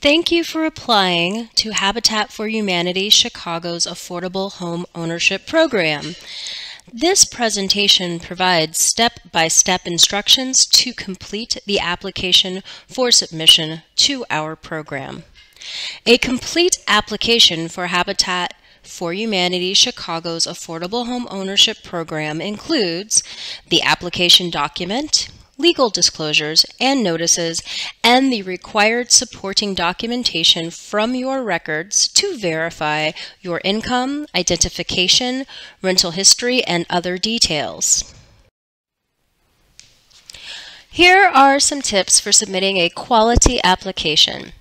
Thank you for applying to Habitat for Humanity Chicago's Affordable Home Ownership Program. This presentation provides step-by-step instructions to complete the application for submission to our program. A complete application for Habitat for Humanity Chicago's Affordable Home Ownership Program includes the application document, legal disclosures and notices, and the required supporting documentation from your records to verify your income, identification, rental history, and other details. Here are some tips for submitting a quality application.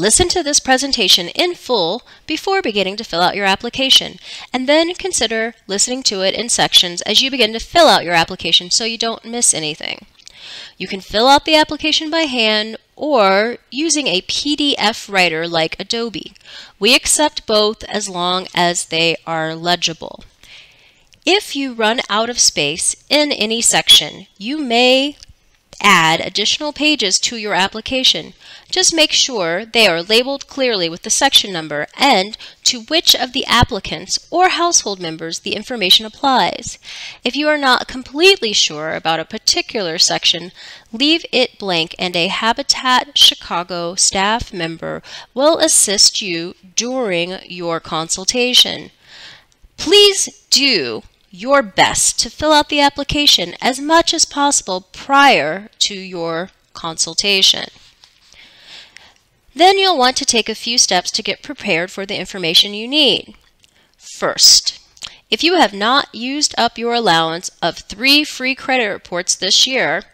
Listen to this presentation in full before beginning to fill out your application, and then consider listening to it in sections as you begin to fill out your application so you don't miss anything. You can fill out the application by hand or using a PDF writer like Adobe. We accept both as long as they are legible. If you run out of space in any section, you may add additional pages to your application. Just make sure they are labeled clearly with the section number and to which of the applicants or household members the information applies. If you are not completely sure about a particular section, leave it blank and a Habitat Chicago staff member will assist you during your consultation. Please do your best to fill out the application as much as possible prior to your consultation. Then you'll want to take a few steps to get prepared for the information you need. First, if you have not used up your allowance of three free credit reports this year,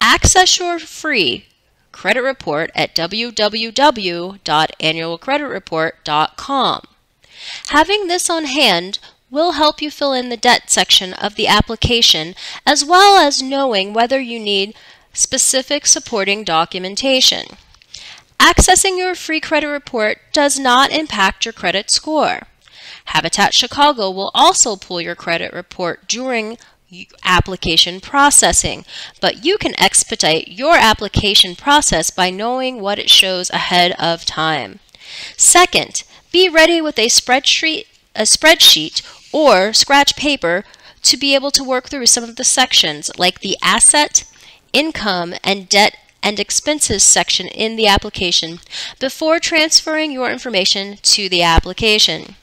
access your free credit report at www.annualcreditreport.com. Having this on hand will help you fill in the debt section of the application as well as knowing whether you need specific supporting documentation. Accessing your free credit report does not impact your credit score. Habitat Chicago will also pull your credit report during application processing, but you can expedite your application process by knowing what it shows ahead of time. Second, be ready with a spreadsheet, a spreadsheet or scratch paper to be able to work through some of the sections like the asset, income, and debt and expenses section in the application before transferring your information to the application.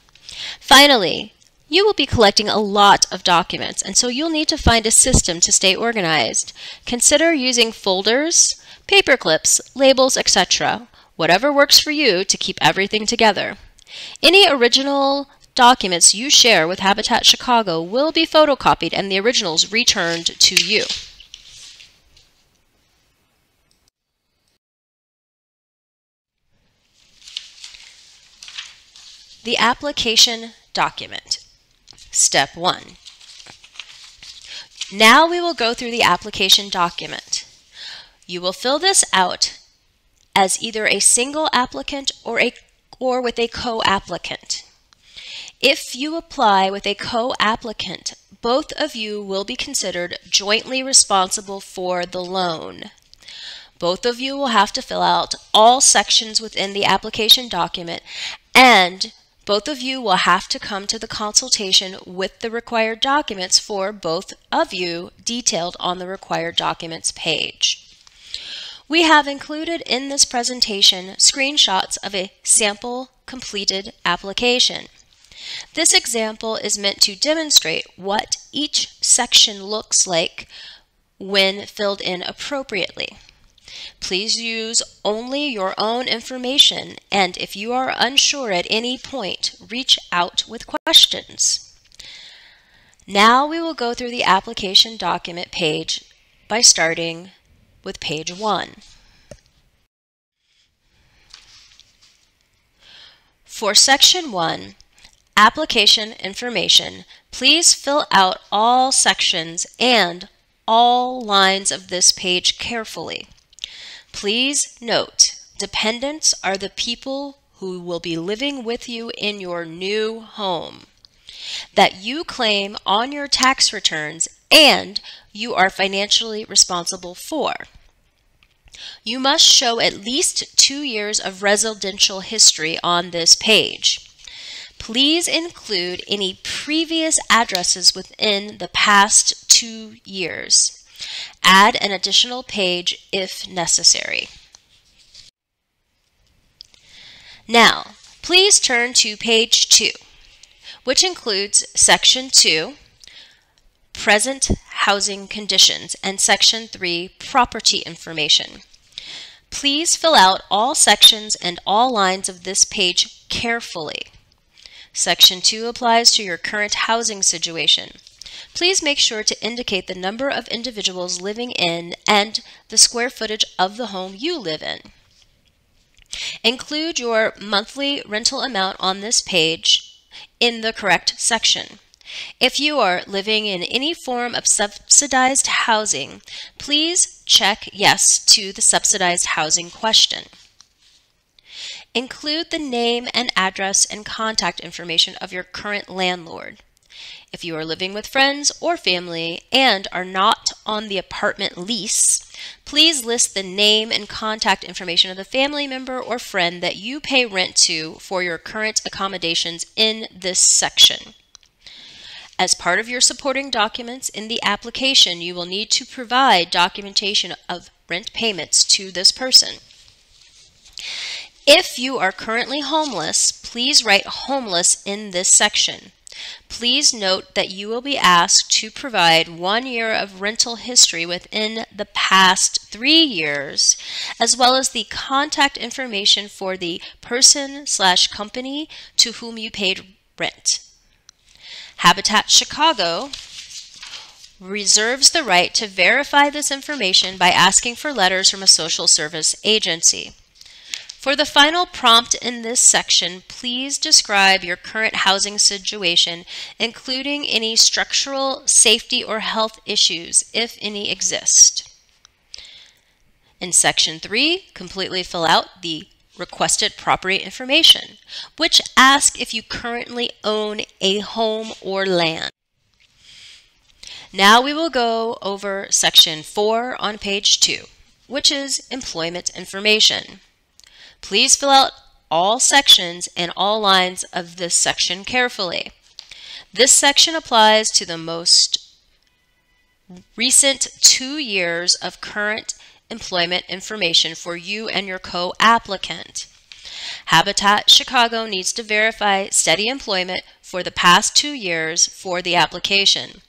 Finally, you will be collecting a lot of documents, and so you'll need to find a system to stay organized. Consider using folders, paper clips, labels, etc., whatever works for you to keep everything together. Any original documents you share with Habitat Chicago will be photocopied and the originals returned to you. The application document. Step 1. Now we will go through the application document. You will fill this out as either a single applicant or, a, or with a co-applicant. If you apply with a co-applicant, both of you will be considered jointly responsible for the loan. Both of you will have to fill out all sections within the application document and both of you will have to come to the consultation with the required documents for both of you detailed on the required documents page. We have included in this presentation screenshots of a sample completed application. This example is meant to demonstrate what each section looks like when filled in appropriately. Please use only your own information and if you are unsure at any point, reach out with questions. Now we will go through the application document page by starting with page 1. For section 1, application information, please fill out all sections and all lines of this page carefully. Please note, dependents are the people who will be living with you in your new home that you claim on your tax returns and you are financially responsible for. You must show at least two years of residential history on this page. Please include any previous addresses within the past two years. Add an additional page if necessary. Now, please turn to page 2, which includes section 2, present housing conditions, and section 3, property information. Please fill out all sections and all lines of this page carefully. Section 2 applies to your current housing situation. Please make sure to indicate the number of individuals living in and the square footage of the home you live in. Include your monthly rental amount on this page in the correct section. If you are living in any form of subsidized housing, please check yes to the subsidized housing question. Include the name and address and contact information of your current landlord. If you are living with friends or family and are not on the apartment lease, please list the name and contact information of the family member or friend that you pay rent to for your current accommodations in this section. As part of your supporting documents in the application, you will need to provide documentation of rent payments to this person. If you are currently homeless, please write homeless in this section. Please note that you will be asked to provide one year of rental history within the past three years, as well as the contact information for the person slash company to whom you paid rent. Habitat Chicago reserves the right to verify this information by asking for letters from a social service agency. For the final prompt in this section, please describe your current housing situation, including any structural, safety, or health issues, if any exist. In section 3, completely fill out the requested property information, which asks if you currently own a home or land. Now we will go over section 4 on page 2, which is employment information. Please fill out all sections and all lines of this section carefully. This section applies to the most recent two years of current employment information for you and your co-applicant. Habitat Chicago needs to verify steady employment for the past two years for the application.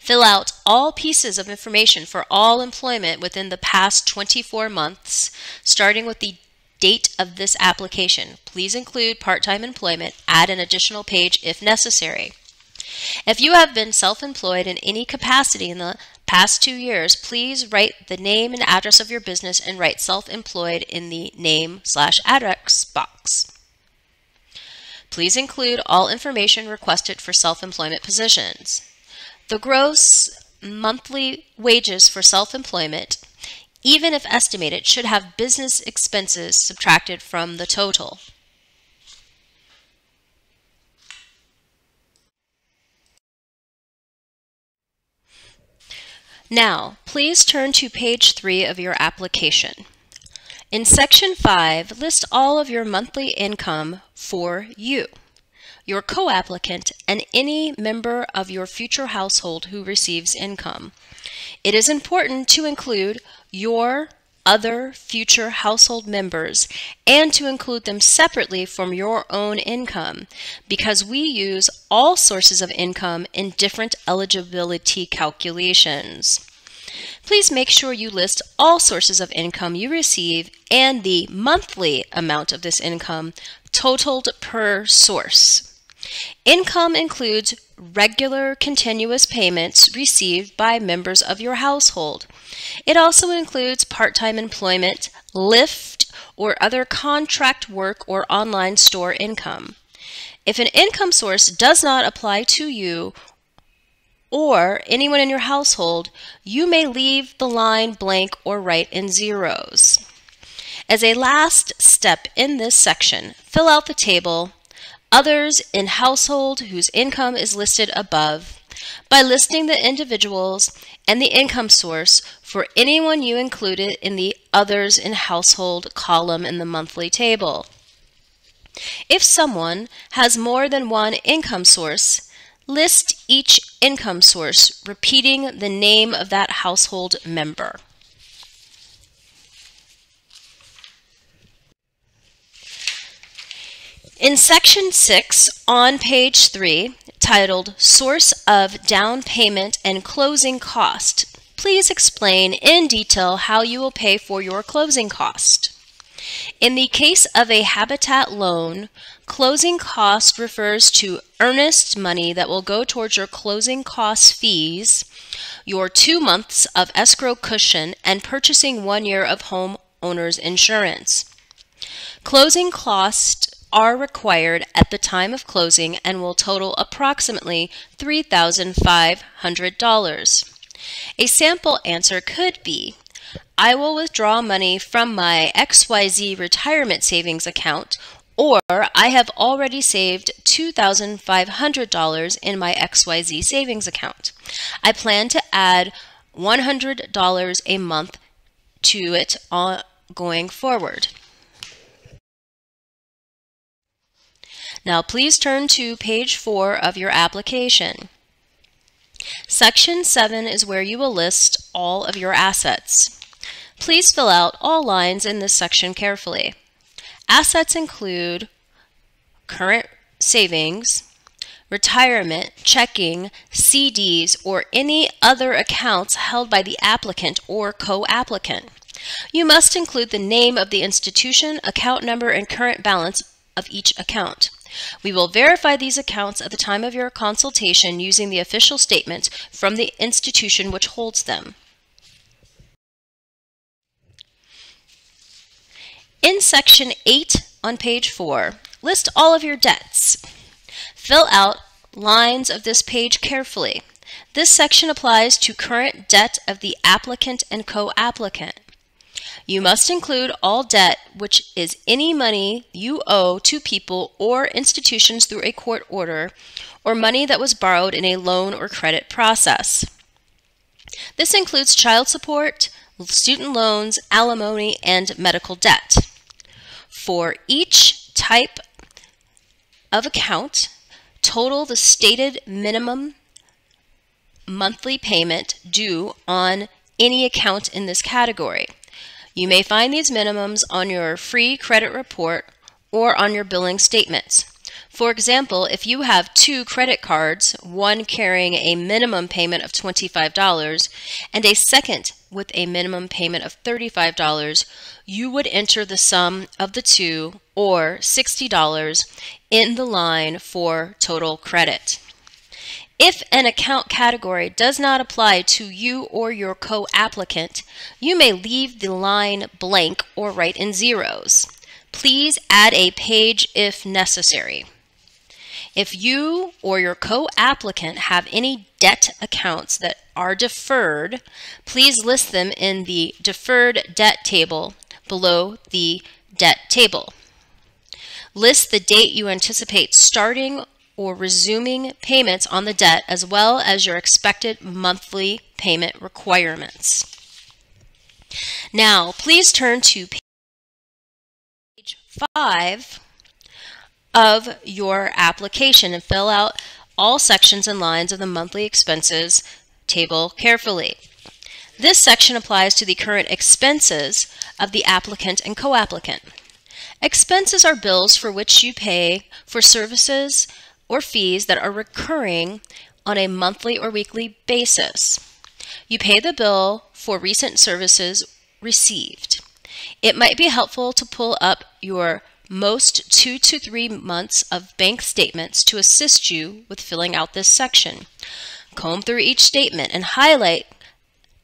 Fill out all pieces of information for all employment within the past 24 months, starting with the date of this application. Please include part-time employment. Add an additional page if necessary. If you have been self-employed in any capacity in the past two years, please write the name and address of your business and write self-employed in the name slash address box. Please include all information requested for self-employment positions. The gross monthly wages for self-employment, even if estimated, should have business expenses subtracted from the total. Now, please turn to page 3 of your application. In section 5, list all of your monthly income for you your co-applicant, and any member of your future household who receives income. It is important to include your other future household members and to include them separately from your own income because we use all sources of income in different eligibility calculations. Please make sure you list all sources of income you receive and the monthly amount of this income totaled per source. Income includes regular continuous payments received by members of your household. It also includes part-time employment, Lyft, or other contract work or online store income. If an income source does not apply to you or anyone in your household, you may leave the line blank or write in zeros. As a last step in this section, fill out the table Others in household whose income is listed above. by listing the individuals and the income source for anyone you included in the Others in Household column in the monthly table. If someone has more than one income source, list each income source, repeating the name of that household member. In section 6 on page 3, titled Source of Down Payment and Closing Cost, please explain in detail how you will pay for your closing cost. In the case of a Habitat loan, closing cost refers to earnest money that will go towards your closing cost fees, your two months of escrow cushion, and purchasing one year of home owner's insurance. Closing cost are required at the time of closing and will total approximately $3,500. A sample answer could be, I will withdraw money from my XYZ retirement savings account or I have already saved $2,500 in my XYZ savings account. I plan to add $100 a month to it going forward. Now please turn to page 4 of your application. Section 7 is where you will list all of your assets. Please fill out all lines in this section carefully. Assets include current savings, retirement, checking, CDs, or any other accounts held by the applicant or co-applicant. You must include the name of the institution, account number, and current balance of each account. We will verify these accounts at the time of your consultation using the official statement from the institution which holds them. In section 8 on page 4, list all of your debts. Fill out lines of this page carefully. This section applies to current debt of the applicant and co-applicant. You must include all debt, which is any money you owe to people or institutions through a court order, or money that was borrowed in a loan or credit process. This includes child support, student loans, alimony, and medical debt. For each type of account, total the stated minimum monthly payment due on any account in this category. You may find these minimums on your free credit report or on your billing statements. For example, if you have two credit cards, one carrying a minimum payment of $25 and a second with a minimum payment of $35, you would enter the sum of the two, or $60, in the line for total credit. If an account category does not apply to you or your co-applicant, you may leave the line blank or write in zeros. Please add a page if necessary. If you or your co-applicant have any debt accounts that are deferred, please list them in the deferred debt table below the debt table. List the date you anticipate starting or resuming payments on the debt as well as your expected monthly payment requirements. Now, please turn to page 5 of your application and fill out all sections and lines of the monthly expenses table carefully. This section applies to the current expenses of the applicant and co-applicant. Expenses are bills for which you pay for services or fees that are recurring on a monthly or weekly basis. You pay the bill for recent services received. It might be helpful to pull up your most two to three months of bank statements to assist you with filling out this section. Comb through each statement and highlight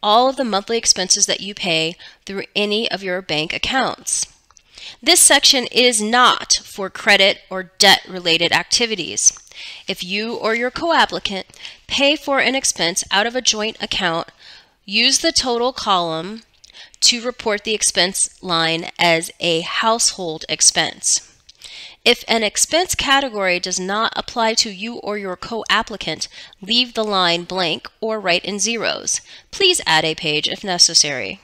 all of the monthly expenses that you pay through any of your bank accounts. This section is not for credit or debt related activities. If you or your co-applicant pay for an expense out of a joint account, use the total column to report the expense line as a household expense. If an expense category does not apply to you or your co-applicant, leave the line blank or write in zeros. Please add a page if necessary.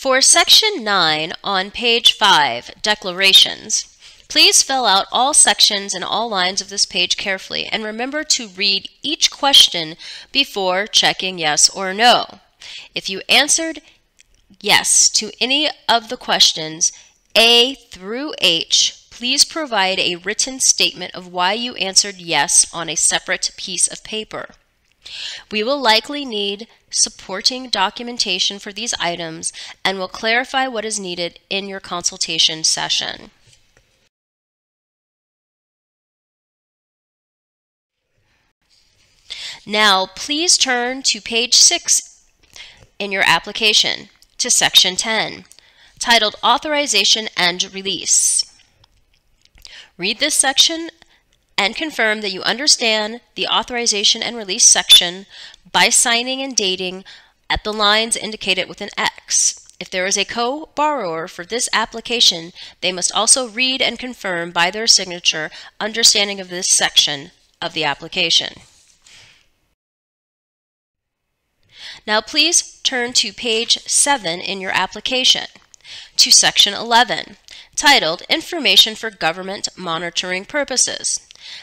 For Section 9 on page 5, Declarations, please fill out all sections and all lines of this page carefully and remember to read each question before checking yes or no. If you answered yes to any of the questions A through H, please provide a written statement of why you answered yes on a separate piece of paper. We will likely need supporting documentation for these items and will clarify what is needed in your consultation session. Now, please turn to page 6 in your application to section 10, titled Authorization and Release. Read this section and confirm that you understand the authorization and release section by signing and dating at the lines indicated with an X. If there is a co-borrower for this application, they must also read and confirm by their signature understanding of this section of the application. Now please turn to page 7 in your application to section 11, titled Information for Government Monitoring Purposes.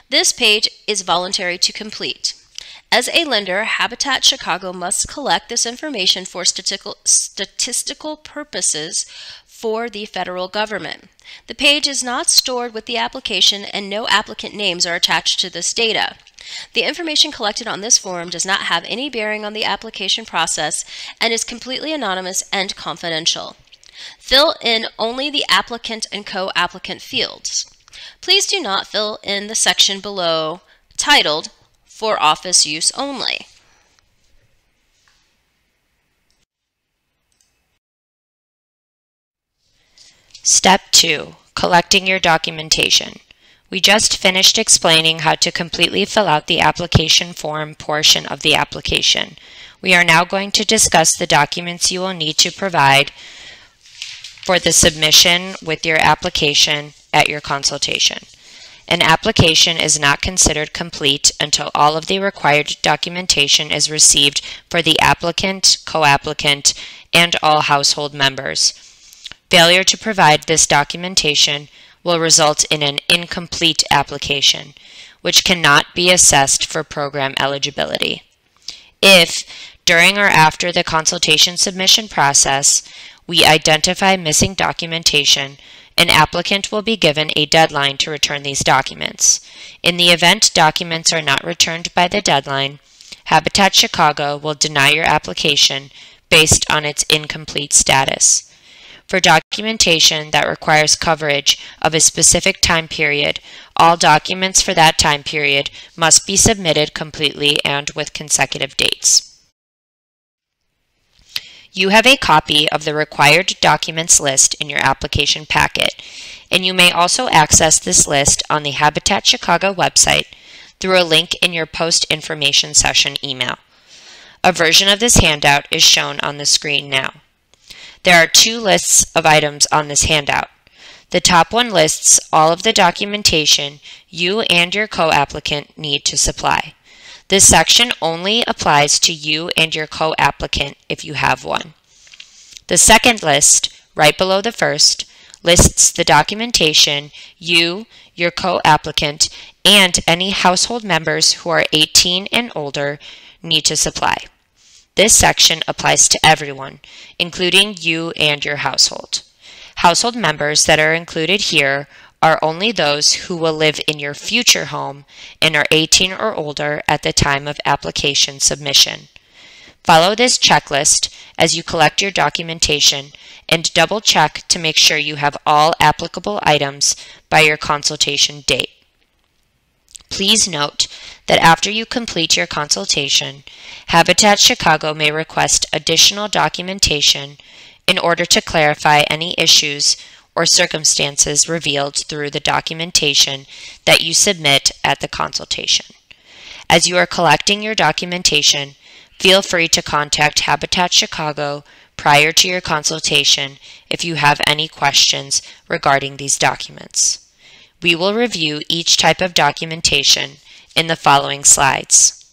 This page is voluntary to complete. As a lender, Habitat Chicago must collect this information for statistical, statistical purposes for the federal government. The page is not stored with the application and no applicant names are attached to this data. The information collected on this form does not have any bearing on the application process and is completely anonymous and confidential. Fill in only the applicant and co-applicant fields. Please do not fill in the section below titled For Office Use Only. Step 2. Collecting your documentation. We just finished explaining how to completely fill out the application form portion of the application. We are now going to discuss the documents you will need to provide for the submission with your application at your consultation. An application is not considered complete until all of the required documentation is received for the applicant, co-applicant, and all household members. Failure to provide this documentation will result in an incomplete application, which cannot be assessed for program eligibility. If, during or after the consultation submission process, we identify missing documentation, an applicant will be given a deadline to return these documents. In the event documents are not returned by the deadline, Habitat Chicago will deny your application based on its incomplete status. For documentation that requires coverage of a specific time period, all documents for that time period must be submitted completely and with consecutive dates. You have a copy of the required documents list in your application packet, and you may also access this list on the Habitat Chicago website through a link in your post information session email. A version of this handout is shown on the screen now. There are two lists of items on this handout. The top one lists all of the documentation you and your co-applicant need to supply. This section only applies to you and your co-applicant if you have one. The second list, right below the first, lists the documentation you, your co-applicant, and any household members who are 18 and older need to supply. This section applies to everyone, including you and your household. Household members that are included here are only those who will live in your future home and are 18 or older at the time of application submission. Follow this checklist as you collect your documentation and double check to make sure you have all applicable items by your consultation date. Please note that after you complete your consultation, Habitat Chicago may request additional documentation in order to clarify any issues or circumstances revealed through the documentation that you submit at the consultation. As you are collecting your documentation, feel free to contact Habitat Chicago prior to your consultation if you have any questions regarding these documents. We will review each type of documentation in the following slides.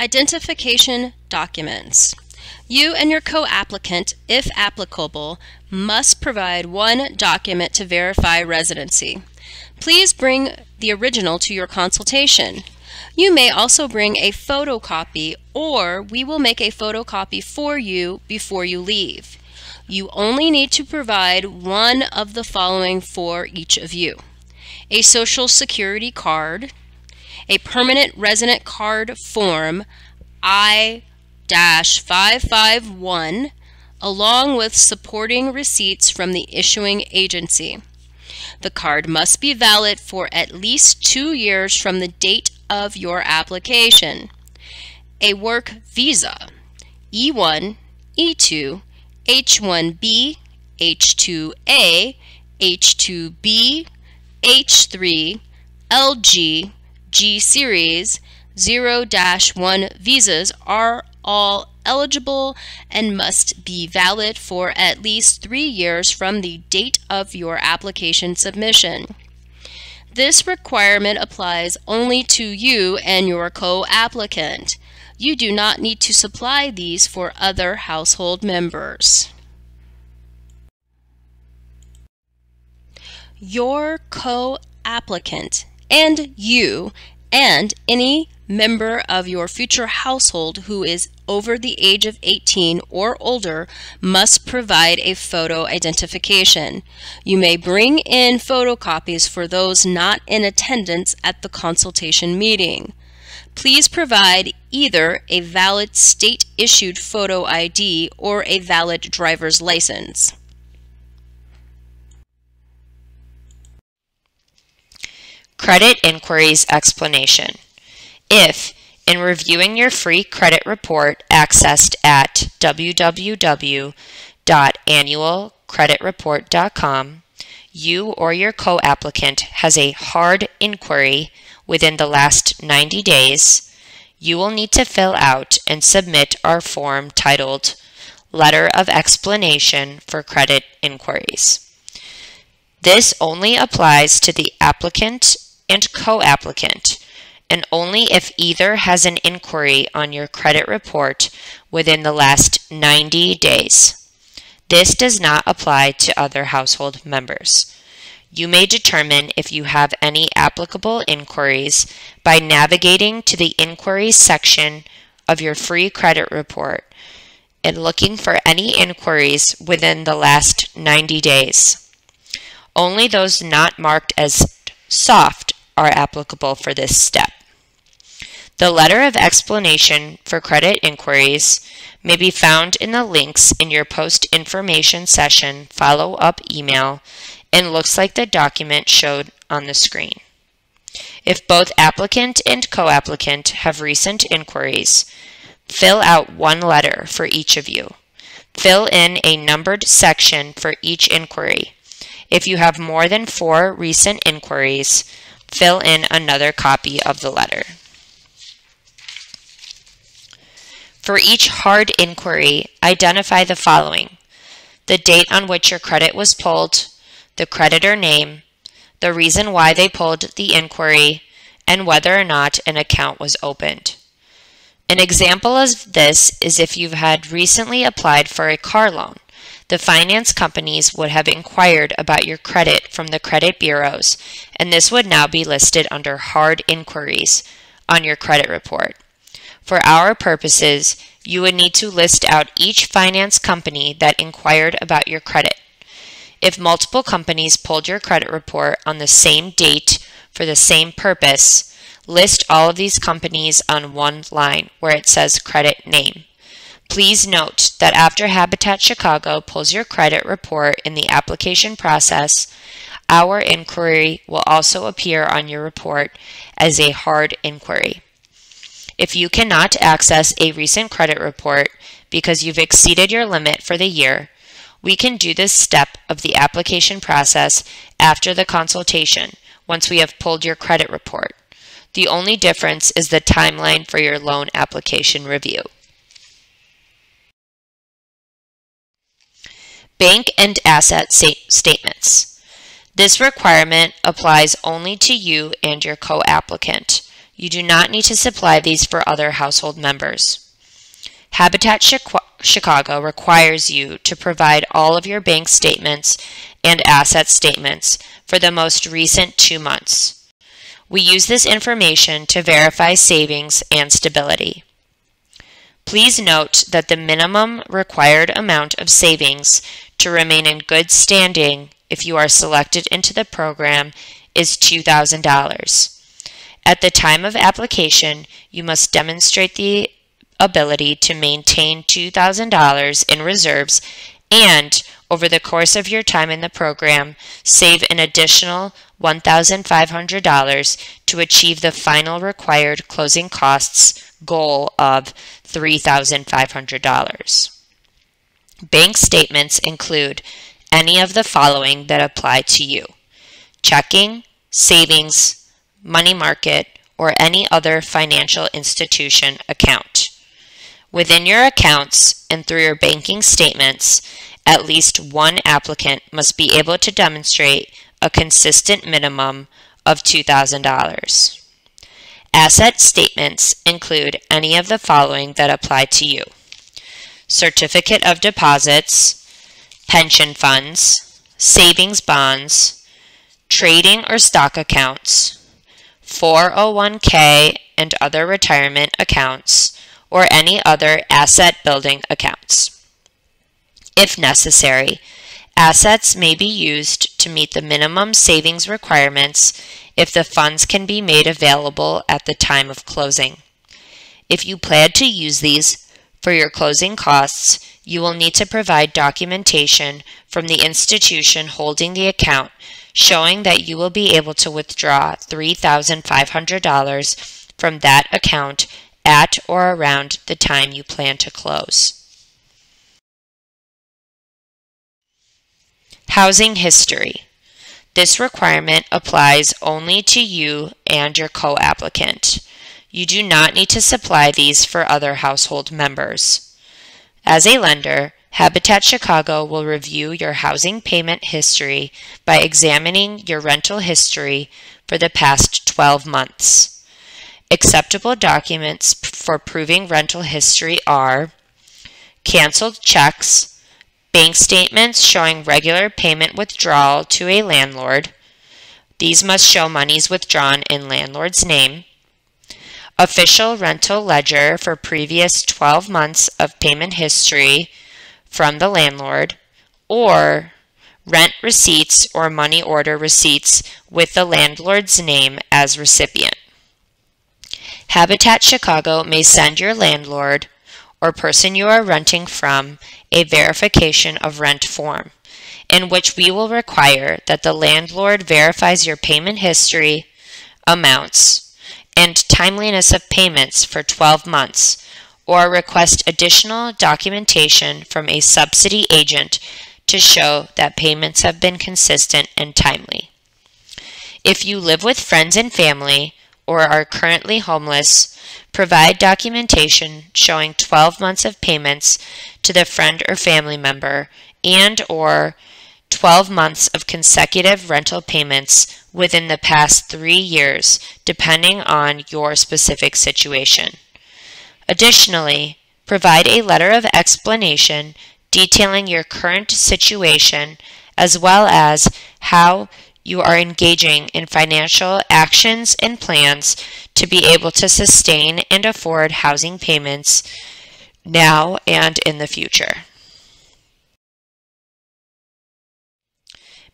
Identification documents. You and your co-applicant, if applicable, must provide one document to verify residency. Please bring the original to your consultation. You may also bring a photocopy or we will make a photocopy for you before you leave. You only need to provide one of the following for each of you. A social security card, a permanent resident card form I-551 along with supporting receipts from the issuing agency. The card must be valid for at least two years from the date of your application. A work visa, E1, E2, H1B, H2A, H2B, H3, LG, G Series, O-1 visas are all eligible and must be valid for at least three years from the date of your application submission. This requirement applies only to you and your co-applicant. You do not need to supply these for other household members. Your co-applicant and you and any member of your future household who is over the age of 18 or older must provide a photo identification. You may bring in photocopies for those not in attendance at the consultation meeting. Please provide either a valid state-issued photo ID or a valid driver's license. Credit Inquiries Explanation If in reviewing your free credit report accessed at www.annualcreditreport.com, you or your co-applicant has a hard inquiry within the last 90 days, you will need to fill out and submit our form titled Letter of Explanation for Credit Inquiries. This only applies to the applicant and co-applicant and only if either has an inquiry on your credit report within the last 90 days. This does not apply to other household members. You may determine if you have any applicable inquiries by navigating to the Inquiries section of your free credit report and looking for any inquiries within the last 90 days. Only those not marked as soft are applicable for this step. The letter of explanation for credit inquiries may be found in the links in your post information session follow-up email and looks like the document showed on the screen. If both applicant and co-applicant have recent inquiries, fill out one letter for each of you. Fill in a numbered section for each inquiry. If you have more than four recent inquiries, fill in another copy of the letter. For each hard inquiry, identify the following. The date on which your credit was pulled, the creditor name, the reason why they pulled the inquiry, and whether or not an account was opened. An example of this is if you've had recently applied for a car loan. The finance companies would have inquired about your credit from the credit bureaus, and this would now be listed under hard inquiries on your credit report. For our purposes, you would need to list out each finance company that inquired about your credit. If multiple companies pulled your credit report on the same date for the same purpose, list all of these companies on one line where it says credit name. Please note that after Habitat Chicago pulls your credit report in the application process, our inquiry will also appear on your report as a hard inquiry. If you cannot access a recent credit report because you've exceeded your limit for the year, we can do this step of the application process after the consultation once we have pulled your credit report. The only difference is the timeline for your loan application review. Bank and asset statements. This requirement applies only to you and your co-applicant. You do not need to supply these for other household members. Habitat Chicago requires you to provide all of your bank statements and asset statements for the most recent two months. We use this information to verify savings and stability. Please note that the minimum required amount of savings to remain in good standing if you are selected into the program is $2,000. At the time of application, you must demonstrate the ability to maintain $2,000 in reserves and, over the course of your time in the program, save an additional $1,500 to achieve the final required closing costs goal of $3,500. Bank statements include any of the following that apply to you. Checking, savings, money market, or any other financial institution account. Within your accounts and through your banking statements, at least one applicant must be able to demonstrate a consistent minimum of $2,000. Asset statements include any of the following that apply to you. Certificate of deposits, pension funds, savings bonds, trading or stock accounts, 401k and other retirement accounts, or any other asset building accounts. If necessary, assets may be used to meet the minimum savings requirements if the funds can be made available at the time of closing. If you plan to use these for your closing costs, you will need to provide documentation from the institution holding the account showing that you will be able to withdraw $3,500 from that account at or around the time you plan to close. Housing history. This requirement applies only to you and your co-applicant. You do not need to supply these for other household members. As a lender, Habitat Chicago will review your housing payment history by examining your rental history for the past 12 months. Acceptable documents for proving rental history are canceled checks, bank statements showing regular payment withdrawal to a landlord. These must show monies withdrawn in landlord's name. Official rental ledger for previous 12 months of payment history from the landlord, or rent receipts or money order receipts with the landlord's name as recipient. Habitat Chicago may send your landlord or person you are renting from a verification of rent form, in which we will require that the landlord verifies your payment history, amounts, and timeliness of payments for 12 months, or request additional documentation from a subsidy agent to show that payments have been consistent and timely. If you live with friends and family, or are currently homeless, provide documentation showing 12 months of payments to the friend or family member and or 12 months of consecutive rental payments within the past three years, depending on your specific situation. Additionally, provide a letter of explanation detailing your current situation as well as how you are engaging in financial actions and plans to be able to sustain and afford housing payments now and in the future.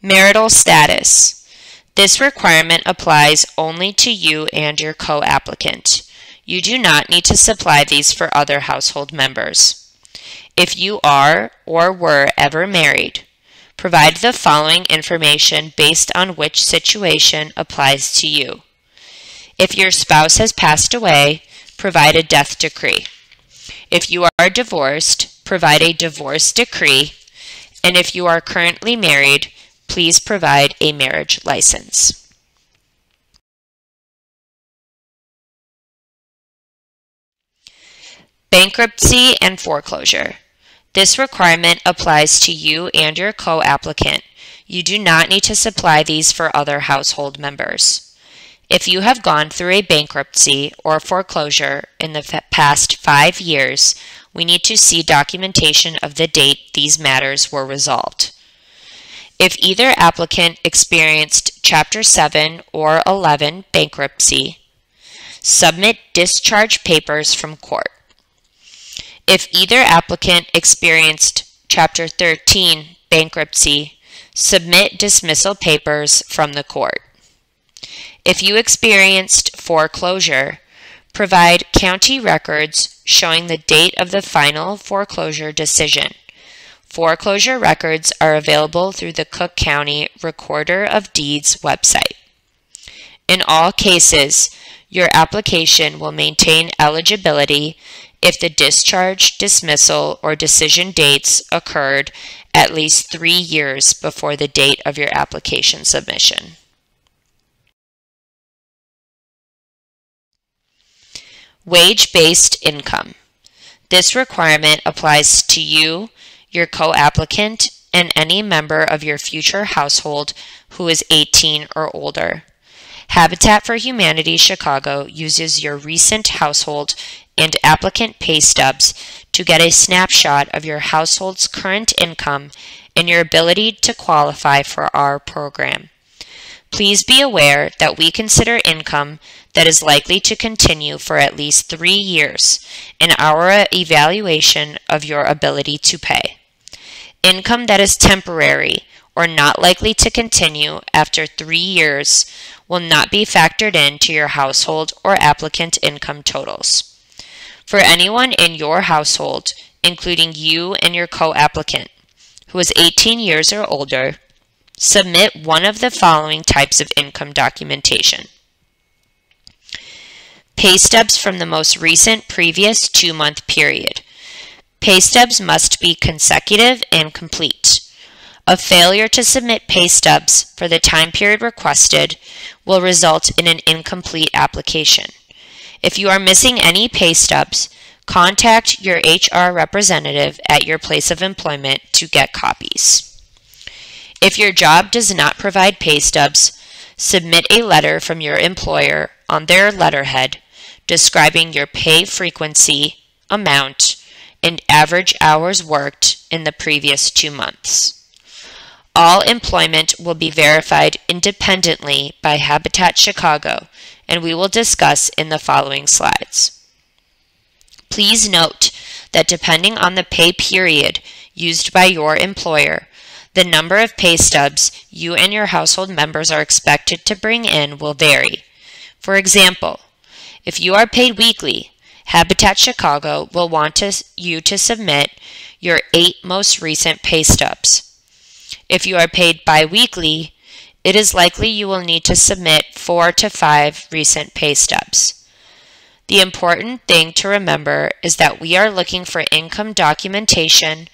Marital status. This requirement applies only to you and your co-applicant. You do not need to supply these for other household members. If you are or were ever married, Provide the following information based on which situation applies to you. If your spouse has passed away, provide a death decree. If you are divorced, provide a divorce decree. And if you are currently married, please provide a marriage license. Bankruptcy and foreclosure. This requirement applies to you and your co-applicant. You do not need to supply these for other household members. If you have gone through a bankruptcy or foreclosure in the past five years, we need to see documentation of the date these matters were resolved. If either applicant experienced Chapter 7 or 11 bankruptcy, submit discharge papers from court. If either applicant experienced Chapter 13 bankruptcy, submit dismissal papers from the court. If you experienced foreclosure, provide county records showing the date of the final foreclosure decision. Foreclosure records are available through the Cook County Recorder of Deeds website. In all cases, your application will maintain eligibility if the discharge, dismissal, or decision dates occurred at least three years before the date of your application submission. Wage-based income. This requirement applies to you, your co-applicant, and any member of your future household who is 18 or older. Habitat for Humanity Chicago uses your recent household and applicant pay stubs to get a snapshot of your household's current income and your ability to qualify for our program. Please be aware that we consider income that is likely to continue for at least three years in our evaluation of your ability to pay. Income that is temporary or not likely to continue after three years will not be factored into your household or applicant income totals. For anyone in your household, including you and your co-applicant, who is 18 years or older, submit one of the following types of income documentation. Pay stubs from the most recent previous two-month period. Pay stubs must be consecutive and complete. A failure to submit pay stubs for the time period requested will result in an incomplete application. If you are missing any pay stubs, contact your HR representative at your place of employment to get copies. If your job does not provide pay stubs, submit a letter from your employer on their letterhead describing your pay frequency, amount, and average hours worked in the previous two months. All employment will be verified independently by Habitat Chicago, and we will discuss in the following slides. Please note that depending on the pay period used by your employer, the number of pay stubs you and your household members are expected to bring in will vary. For example, if you are paid weekly, Habitat Chicago will want to, you to submit your eight most recent pay stubs. If you are paid biweekly, it is likely you will need to submit four to five recent pay stubs. The important thing to remember is that we are looking for income documentation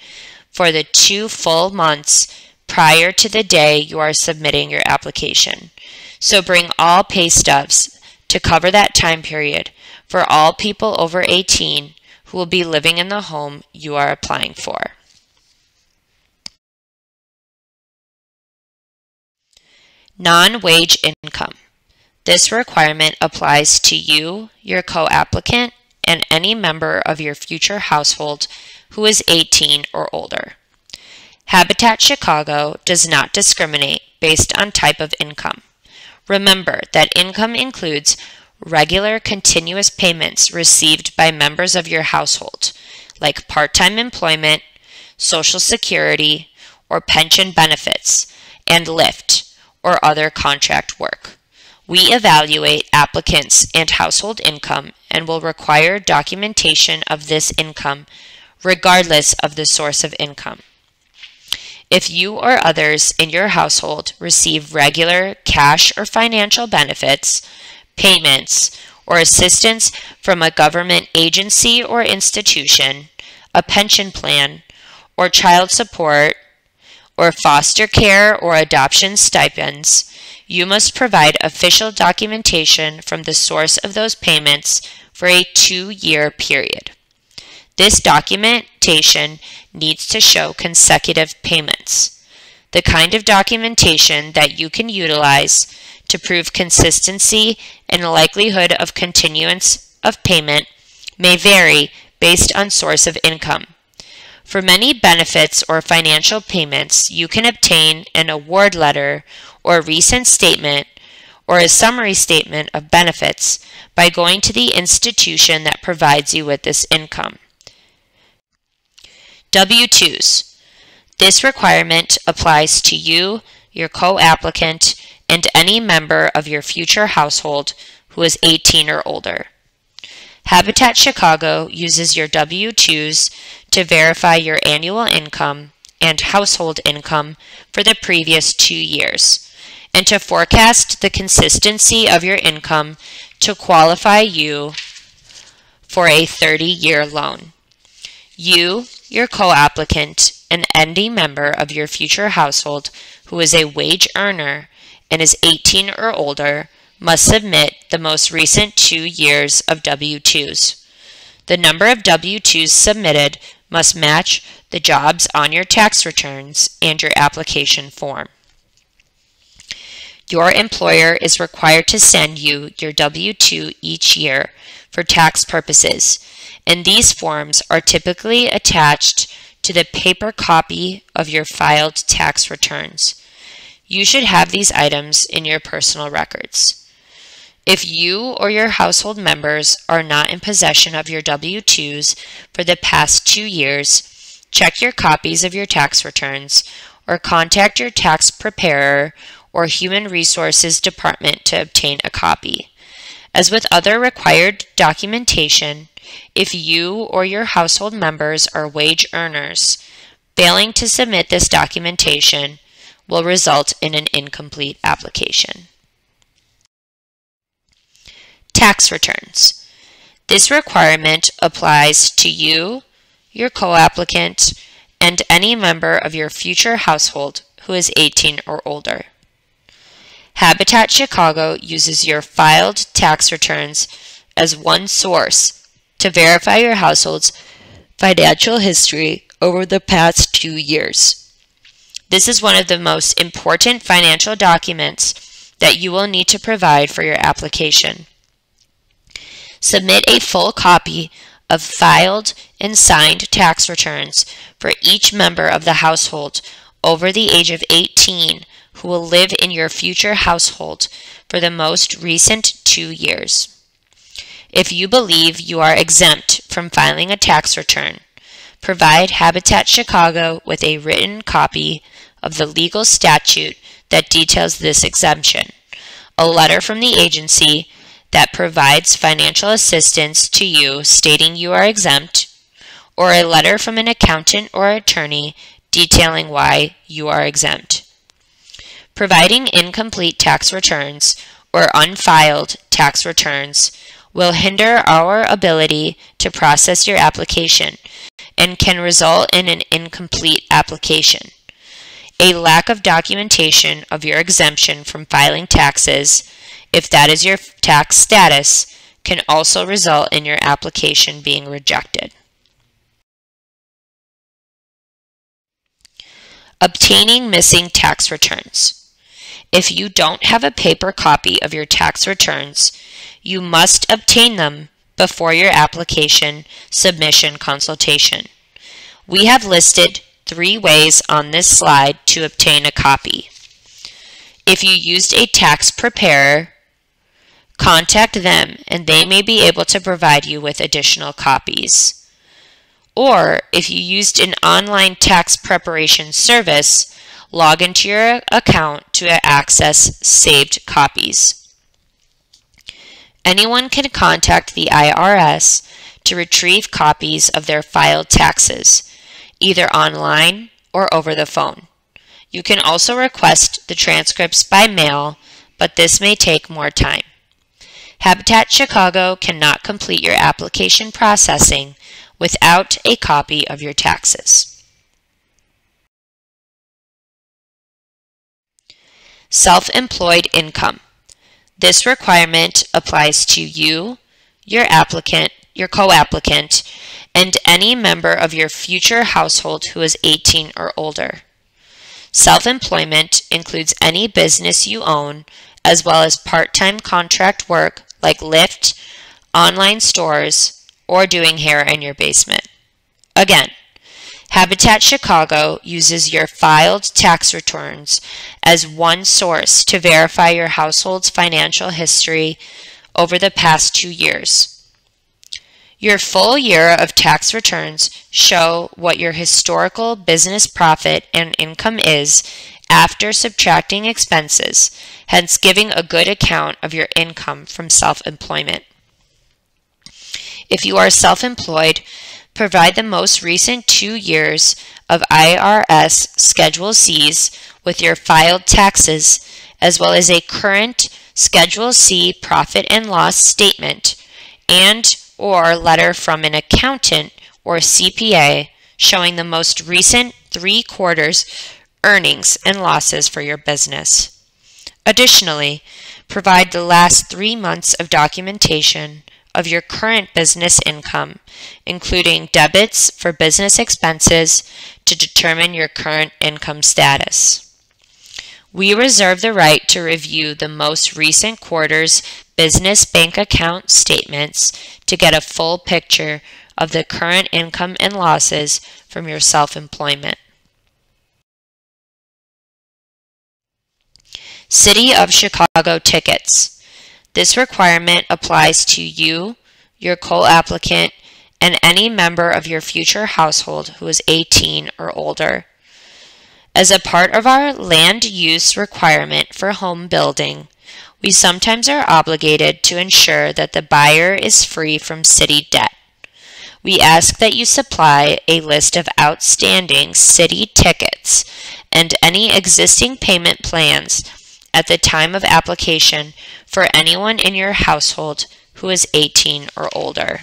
for the two full months prior to the day you are submitting your application. So bring all pay stubs to cover that time period for all people over 18 who will be living in the home you are applying for. Non-wage income. This requirement applies to you, your co-applicant, and any member of your future household who is 18 or older. Habitat Chicago does not discriminate based on type of income. Remember that income includes regular continuous payments received by members of your household, like part-time employment, Social Security, or pension benefits, and Lyft, or other contract work. We evaluate applicants and household income and will require documentation of this income regardless of the source of income. If you or others in your household receive regular cash or financial benefits, payments, or assistance from a government agency or institution, a pension plan, or child support, or foster care or adoption stipends, you must provide official documentation from the source of those payments for a two-year period. This documentation needs to show consecutive payments. The kind of documentation that you can utilize to prove consistency and likelihood of continuance of payment may vary based on source of income. For many benefits or financial payments, you can obtain an award letter or recent statement or a summary statement of benefits by going to the institution that provides you with this income. W-2s. This requirement applies to you, your co-applicant, and any member of your future household who is 18 or older. Habitat Chicago uses your W-2s to verify your annual income and household income for the previous two years and to forecast the consistency of your income to qualify you for a 30-year loan. You, your co-applicant, and any member of your future household who is a wage earner and is 18 or older must submit the most recent two years of W-2s. The number of W-2s submitted must match the jobs on your tax returns and your application form. Your employer is required to send you your W-2 each year for tax purposes, and these forms are typically attached to the paper copy of your filed tax returns. You should have these items in your personal records. If you or your household members are not in possession of your W-2s for the past two years, check your copies of your tax returns or contact your tax preparer or Human Resources Department to obtain a copy. As with other required documentation, if you or your household members are wage earners, failing to submit this documentation will result in an incomplete application. Tax returns. This requirement applies to you, your co-applicant, and any member of your future household who is 18 or older. Habitat Chicago uses your filed tax returns as one source to verify your household's financial history over the past two years. This is one of the most important financial documents that you will need to provide for your application. Submit a full copy of filed and signed tax returns for each member of the household over the age of 18 who will live in your future household for the most recent two years. If you believe you are exempt from filing a tax return, provide Habitat Chicago with a written copy of the legal statute that details this exemption, a letter from the agency that provides financial assistance to you stating you are exempt, or a letter from an accountant or attorney detailing why you are exempt. Providing incomplete tax returns or unfiled tax returns will hinder our ability to process your application and can result in an incomplete application. A lack of documentation of your exemption from filing taxes, if that is your tax status, can also result in your application being rejected. Obtaining missing tax returns. If you don't have a paper copy of your tax returns, you must obtain them before your application submission consultation. We have listed three ways on this slide to obtain a copy. If you used a tax preparer, contact them and they may be able to provide you with additional copies. Or if you used an online tax preparation service, log into your account to access saved copies. Anyone can contact the IRS to retrieve copies of their filed taxes, either online or over the phone. You can also request the transcripts by mail, but this may take more time. Habitat Chicago cannot complete your application processing without a copy of your taxes. Self-employed income. This requirement applies to you, your applicant, your co-applicant, and any member of your future household who is 18 or older. Self-employment includes any business you own, as well as part-time contract work like Lyft, online stores, or doing hair in your basement. Again, Habitat Chicago uses your filed tax returns as one source to verify your household's financial history over the past two years. Your full year of tax returns show what your historical business profit and income is after subtracting expenses, hence giving a good account of your income from self-employment. If you are self-employed, provide the most recent two years of IRS Schedule Cs with your filed taxes, as well as a current Schedule C profit and loss statement and or letter from an accountant or CPA showing the most recent three quarters earnings and losses for your business. Additionally, provide the last three months of documentation of your current business income, including debits for business expenses to determine your current income status. We reserve the right to review the most recent quarter's business bank account statements to get a full picture of the current income and losses from your self-employment. City of Chicago tickets. This requirement applies to you, your co-applicant, and any member of your future household who is 18 or older. As a part of our land use requirement for home building, we sometimes are obligated to ensure that the buyer is free from city debt. We ask that you supply a list of outstanding city tickets and any existing payment plans at the time of application for anyone in your household who is 18 or older.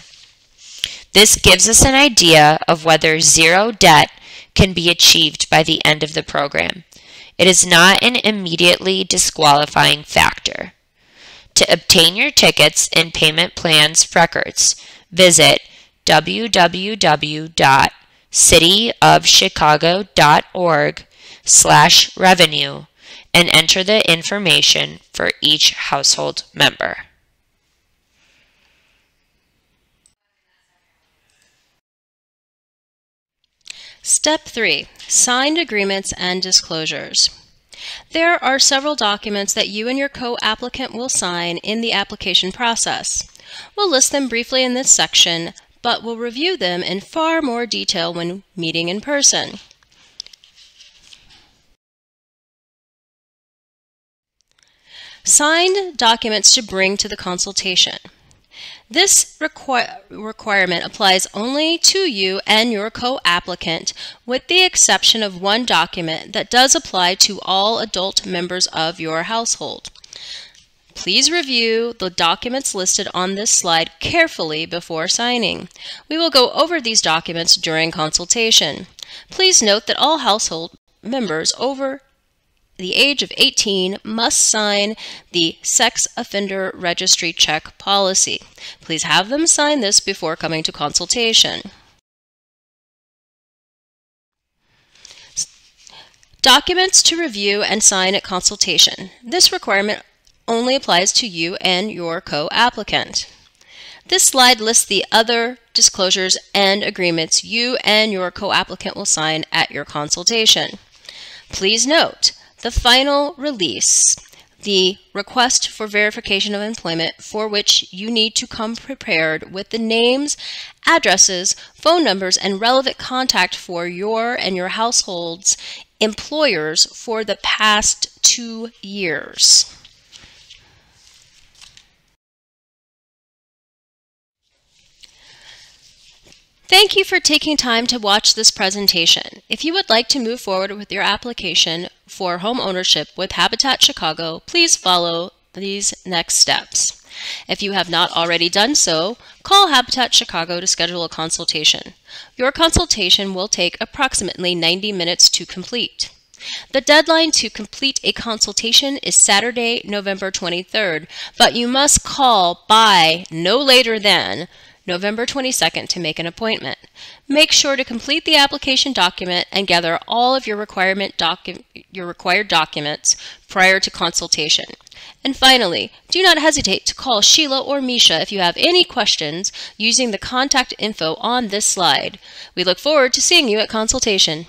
This gives us an idea of whether zero debt can be achieved by the end of the program. It is not an immediately disqualifying factor. To obtain your tickets and payment plans records, visit www.cityofchicago.org slash revenue and enter the information for each household member. Step 3. Signed agreements and disclosures. There are several documents that you and your co-applicant will sign in the application process. We'll list them briefly in this section, but we'll review them in far more detail when meeting in person. Signed documents to bring to the consultation. This requi requirement applies only to you and your co-applicant with the exception of one document that does apply to all adult members of your household. Please review the documents listed on this slide carefully before signing. We will go over these documents during consultation. Please note that all household members over the age of 18 must sign the sex offender registry check policy. Please have them sign this before coming to consultation. Documents to review and sign at consultation. This requirement only applies to you and your co-applicant. This slide lists the other disclosures and agreements you and your co-applicant will sign at your consultation. Please note, the final release, the request for verification of employment for which you need to come prepared with the names, addresses, phone numbers, and relevant contact for your and your household's employers for the past two years. Thank you for taking time to watch this presentation. If you would like to move forward with your application for home ownership with Habitat Chicago, please follow these next steps. If you have not already done so, call Habitat Chicago to schedule a consultation. Your consultation will take approximately 90 minutes to complete. The deadline to complete a consultation is Saturday, November 23rd, but you must call by no later than November 22nd to make an appointment. Make sure to complete the application document and gather all of your, requirement docu your required documents prior to consultation. And finally, do not hesitate to call Sheila or Misha if you have any questions using the contact info on this slide. We look forward to seeing you at consultation.